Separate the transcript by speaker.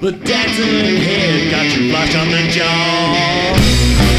Speaker 1: The dancing head got you flush on the jaw.